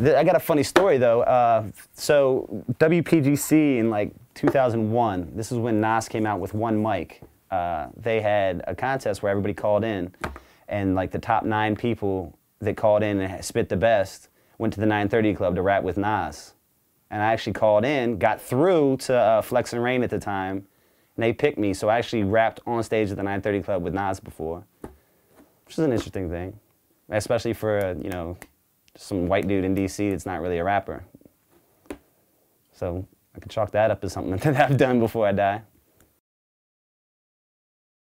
I got a funny story though. Uh, so WPGC in like 2001. This is when Nas came out with one mic. Uh, they had a contest where everybody called in, and like the top nine people that called in and spit the best went to the 930 Club to rap with Nas. And I actually called in, got through to uh, Flex and Rain at the time, and they picked me. So I actually rapped on stage at the 930 Club with Nas before, which is an interesting thing, especially for you know some white dude in DC that's not really a rapper. So I could chalk that up as something that I've done before I die.